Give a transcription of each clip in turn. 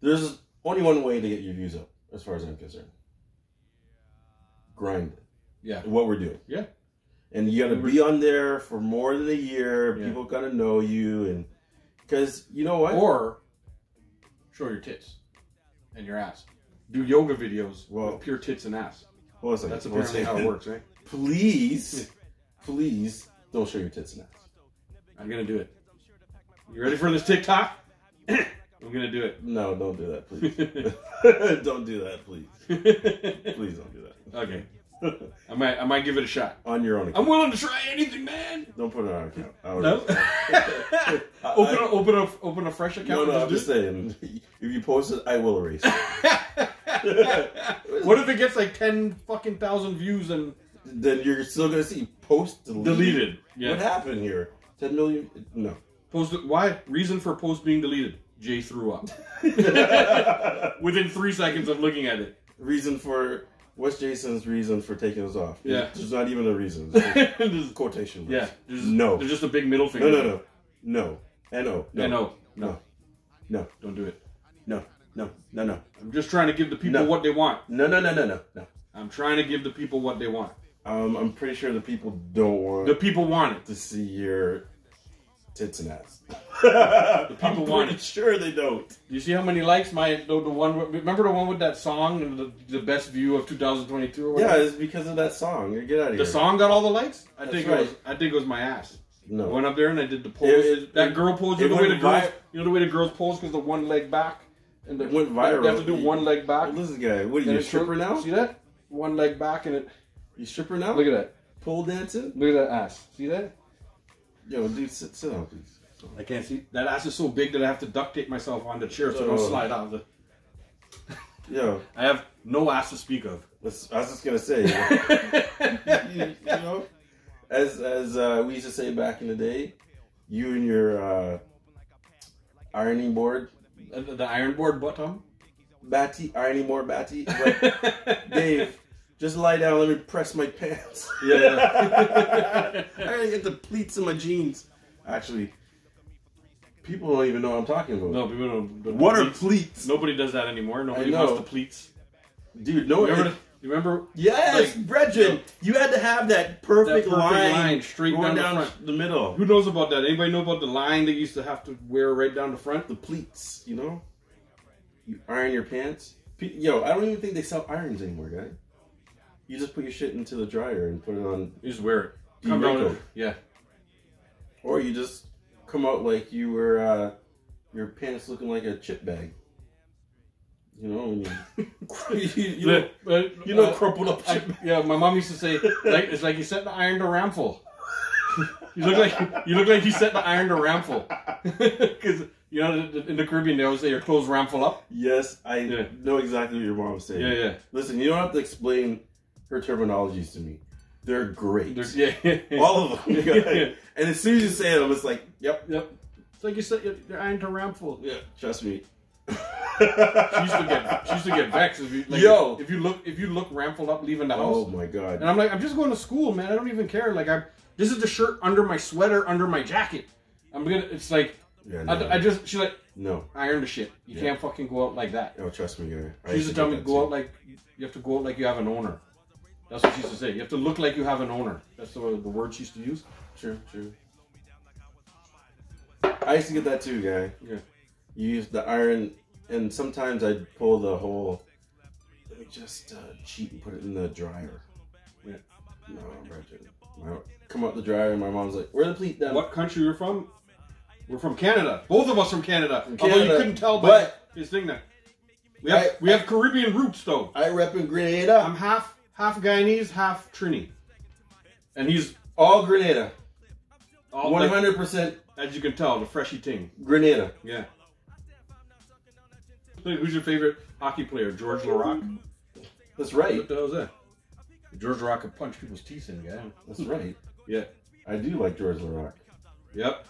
There's only one way to get your views up, as far as I'm concerned. Grind it. Yeah. What we're doing. Yeah. And you gotta be on there for more than a year. Yeah. People gotta know you, and because you know what? Or show your tits and your ass. Do yoga videos Well- with pure tits and ass. On a. That's Hold on a apparently how it works, right? Please, please don't show your tits and ass. I'm gonna do it. You ready for this TikTok? I'm gonna do it. No, don't do that, please. don't do that, please. Please don't do that. Okay. I might I might give it a shot. On your own account. I'm willing to try anything, man. Don't put it on account. I would- No. Open a, open a open a fresh account. No, I'm just just saying. If you post it, I will erase it. do it. what if it gets like ten fucking thousand views and then you're still gonna see post deleted. deleted? Yeah. What happened here? Ten million? No. Post why? Reason for post being deleted. Jay threw up within three seconds of looking at it. reason for what's Jason's reason for taking us off? Yeah. There's not even a reason. Just- quotation. marks. yeah. There's, No. There's just a big middle finger. No, no, no, no. No. No. no. No. No. Don't do it. No. No. No. No. I'm just trying to give the people No. what they want. No. No. No. No. No. No. I'm trying to give the people what they want. Um, I'm pretty sure the people don't want The people want it. to see your tits and ass. the people want it. sure they don't. Do you see how many likes my the, the one remember the one with that song and the, the best view of 2022 or Yeah, it's because of that song. Get out of here. The song got all the likes. I That's think right. it was. I think it was my ass. I No. went up there and I did the pose. It- it- that girl pose. You know the way the girls. you know the way the girls pose because the one leg back and the, It went They have to do one leg back. Well, this guy. What are you, a stripper now? See that? One leg back and it. You stripper now? Look at that. Pole dancing? Look at that ass. See that? Yo, dude, sit, sit down, please. I can't see. That ass is so big that I have to duct tape myself on the chair so I Oh. don't slide out. Of the, Yo, I have no ass to speak of. that's- I was just gonna say, you, you know, as as uh, we used to say back in the day, you and your uh, ironing board, the, the iron board bottom. batty, ironing board batty. But Dave, just lie down. Let me press my pants. Yeah. I gotta get the pleats in my jeans. Actually, people don't even know what I'm talking about. no, people don't. the What are pleats- Nobody does that anymore. Nobody wants the pleats. dude? No, Remember? it- the- you remember? Yes, Like- you had to have that perfect, That perfect line, line straight down the down, front. the middle. Who knows about that? Anybody know about the line that you used to have to wear right down the front? The pleats, you know. You iron your pants. Yo, I don't even think they sell irons anymore, guy. You just put your shit into the dryer and put it on, You just wear it. Come down. Yeah. or you just come out like you were uh, your pants looking like a chip bag. You know, you, you, you know, But- you know, uh, crumpled up I, yeah, my mom used to say, like, it's like you set the iron to ramful. you look like you look like you set the iron to ramful. Because you know, in the Caribbean they always say your clothes ramfle up. Yes, I Yeah. know exactly what your mom was saying. Yeah, yeah. Listen, you don't have to explain her terminologies to me. They're great. There's, yeah. All of them. Yeah. And as soon as you say it, I'm just like, yep, Yep. It's like you set your, your iron to ramful. yeah, trust me. She used to get she used to get vexed if you like, Yo. if you look if you look ramfled up leaving the oh house. oh my god. And I'm like, I'm just going to school, man. I don't even care. Like, I this is the shirt under my sweater under my jacket. I'm gonna. It's like Yeah, no, I, I just she's like no. iron the shit. You Yeah. can't fucking go out like that. Oh, trust me, guy. I She used to tell me go too. out like you have to go out like you have an owner. That's what she used to say. You have to look like you have an owner. That's the, the word she used to use. True, true. I used to get that too, guy. Yeah. You use the iron, and sometimes I'd pull the whole. Let me just uh, cheat and put it in the dryer. Yeah. No, Bridget. Come out the dryer, and my mom's like, "Where the pleat down?" What country you're from? We're from Canada. Both of us from Canada. From Although you couldn't tell by but- his thing there. We have I- we have Caribbean roots though. I rep in Grenada. I'm half half Guyanese, half Trini, and he's all Grenada. all hundred percent as you can tell, the freshy ting. Grenada. Yeah. Who's your favorite hockey player? George Laraque? That's right. What the hell is that? George Laraque could punch people's teeth in, guy. That's hmm. right. Yeah. I do like George Laraque. Yep.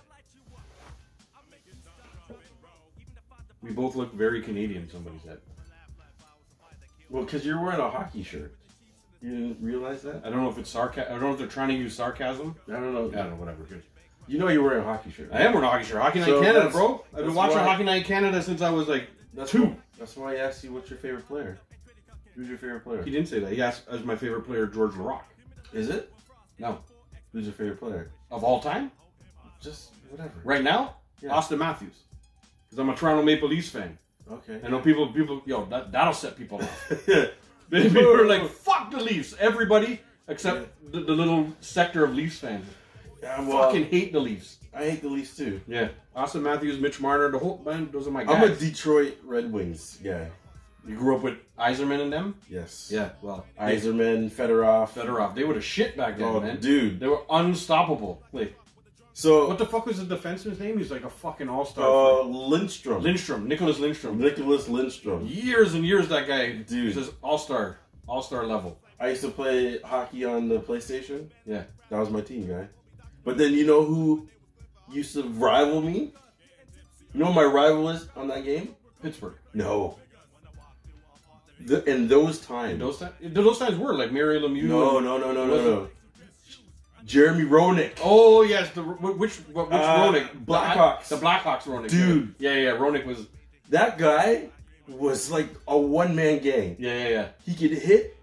We both look very Canadian, somebody said. Well, because you're wearing a hockey shirt. You didn't realize that? I don't know if it's sarcasm. I don't know if they're trying to use sarcasm. I don't know. I don't know, whatever. Good. You know you're wearing a hockey shirt. I am wearing a hockey shirt. Hockey Night So Canada, bro. I've been watching why- Hockey Night Canada since I was like That's Two. Why, that's why I asked you what's your favorite player. Who's your favorite player? He didn't say that. He asked as my favorite player George Laraque. Is it? No. Who's your favorite player? Of all time? Just whatever. Right now? Yeah. Auston Matthews. Because I'm a Toronto Maple Leafs fan. Okay. I know people, people, yo, that, that'll set people off. yeah. People are like, fuck the Leafs. Everybody except the, the little sector of Leafs fans well, fucking hate the Leafs. I hate the Leafs too. Yeah. Auston Matthews, Mitch Marner, the whole band, those are my guys. I'm a. Detroit Red Wings guy. you grew up with Yzerman and them? Yes. Yeah, well, Yzerman, Fedorov. Fedorov. They were have shit back then, Oh, man. dude. They were unstoppable. Like, So, what the fuck was the defenseman's name? He's like a fucking all star. uh, Lindstrom. Lindstrom, Nicklas Lindstrom. Nicklas Lindstrom. Years and years that guy Dude. says all star, all star level. I used to play hockey on the PlayStation. Yeah. That was my team, guy. But then you know who used to rival me? You know who my rival is on that game? Pittsburgh. No. The, in those times. Those times, those times were like Mario Lemieux. no, no, no, no, no, no. Jeremy Roenick. Oh yes, the which wh- which Uh, Roenick? Blackhawks. The, the Blackhawks Roenick. Dude. Yeah, yeah, yeah. Roenick was. That guy was like a one man gang. Yeah, yeah, yeah, He could hit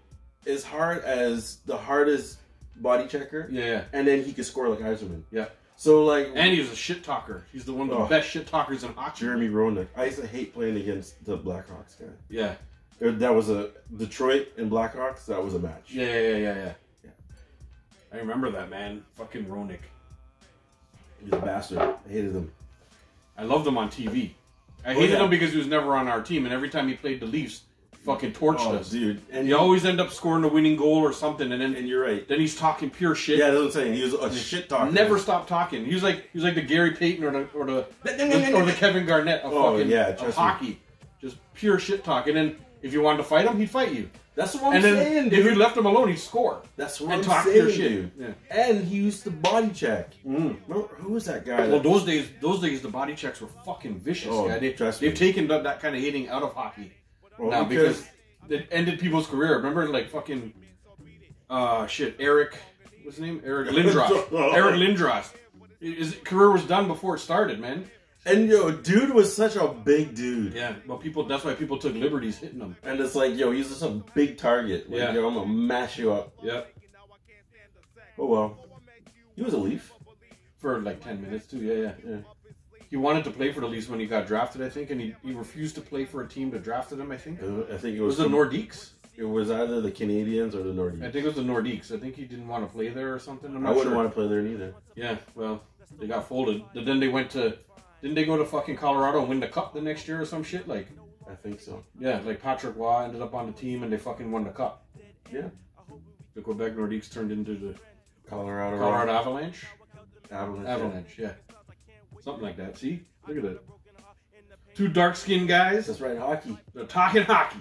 as hard as the hardest body checker, yeah, yeah. and then he could score like Yzerman. Yeah. So like And he was a shit talker. He's the one of the Oh. best shit talkers in hockey. Jeremy Roenick. I used to hate playing against the Blackhawks guy. Yeah, That was a Detroit and Blackhawks. That was a match. yeah, yeah, yeah, yeah, yeah. I remember that man. Fucking Roenick. He's a bastard. I hated him. I loved him on TV. I Oh, hated yeah. him because he was never on our team, and every time he played the Leafs, fucking torched Oh, us. dude. And You always end up scoring a winning goal or something, and then and you're right. then he's talking pure shit. Yeah, that's what I'm saying. He was a shit talker. Never stopped talking. He was like he was like the Gary Payton or the or the, or the Kevin Garnett of Oh, fucking yeah, of me. hockey. Just pure shit talk. And then if you wanted to fight him, he'd fight you. That's what I'm and then saying, if dude. you left him alone, he'd score. That's what and I'm talk saying, pure shit. Yeah. And he used to body check. Mm. Who was that guy? Well, that- those days, those days, the body checks were fucking vicious. Oh, yeah, they, trust they've me. taken that, that kind of hitting out of hockey well, now because, it ended people's career. Remember, like fucking, uh, shit, Eric, what's his name? Eric Lindros. Eric Lindros. His career was done before it started, man. And yo, dude was such a big dude. Yeah, well, people. That's why people took liberties hitting him. And it's like, yo, he's just a big target. Like, Yeah. yo, I'm gonna mash you up. Yeah, Oh well. He was a Leaf. for like ten minutes too. Yeah, yeah. Yeah. He wanted to play for the Leafs when he got drafted, I think, and he, he refused to play for a team that drafted him. I think it Uh, I think it was was, the Nordiques. It was either the Canadiens or the Nordiques. I think it was the Nordiques. I think he didn't want to play there or something. I wouldn't sure. want to play there neither. Yeah, well, they got folded. But then they went to. Didn't they go to fucking Colorado and win the cup the next year or some shit? Like, I think so. yeah, like Patrick Roy ended up on the team and they fucking won the cup. Yeah. The Quebec Nordiques turned into the Colorado. Colorado Avalanche. Avalanche. Avalanche, yeah. Something like that. See? Look at that. Two dark skinned guys. That's right, hockey. They're talking hockey.